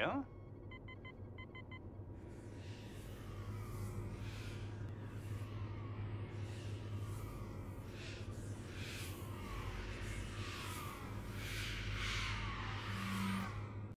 gars.